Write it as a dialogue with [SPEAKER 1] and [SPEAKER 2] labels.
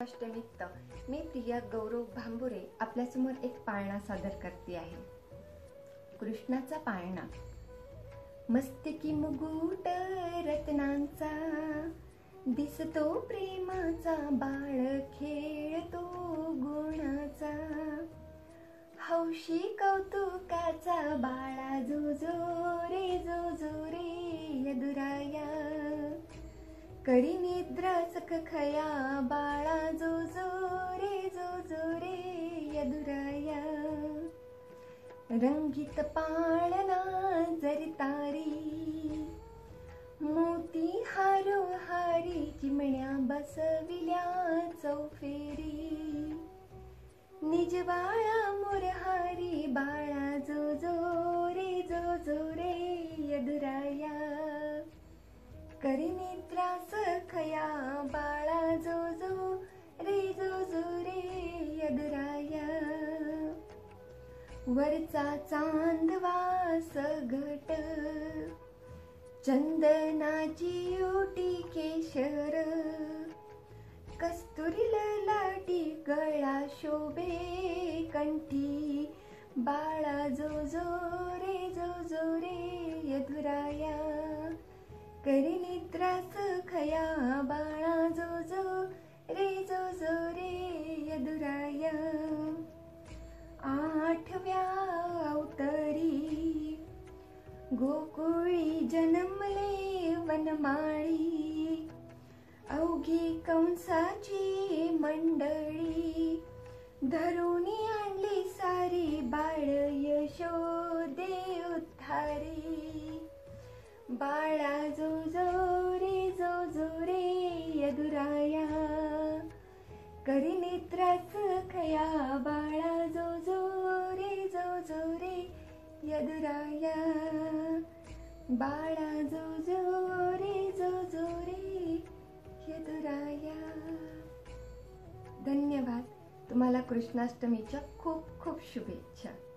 [SPEAKER 1] अष्टमित्त मी प्रिया गौरव भांबुरे आपल्यासमोर एक पाळणा सादर करते आहे. कृष्णाचा पाळणा. मस्तकी मुगुट रत्नांचा दिसतो प्रेमाचा बाळ खेळतो गुणाचा. हौशी कौतुकाचा बाळा जो करी निद्रा सख खया बाळा जो जो रे जो जो रे यदुराया. रंगीत पाळना जरी तारी मोती हारो हारी चिमण्या बसविल्या चौफेरी. निज बाळा मुरहारी करी निद्रा सखया बाळा जो जो रे जो जो रे यदराया. वरचा चांदवास घट चंदनाची ओटी केशर. कस्तुरी लाटी गळा शोभे कंठी. बाळा जो जो करी निद्रास खया बाळा जो जो रे जो जो रे यदुराया. आठव्या अवतरी गोकुळी जन्मले वनमाळी. अवघी कंसाची मंडळी धरुणी आण बाळा जो जो रे जो जो रे यदुराया. करी नेत्राच खया बाळा जो जो रे जो जो रे यदुराया. बाळा जो जो रे जो जो रे यदुराया. धन्यवाद. तुम्हाला कृष्णाष्टमीच्या खूप खूप शुभेच्छा.